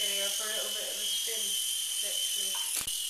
Gonna go for a little bit of a spin next.